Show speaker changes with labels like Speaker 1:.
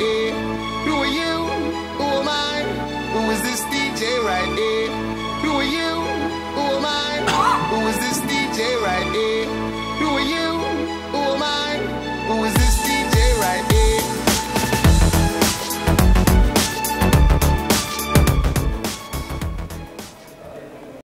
Speaker 1: here? Who are you? Who am I? Who is this DJ right here?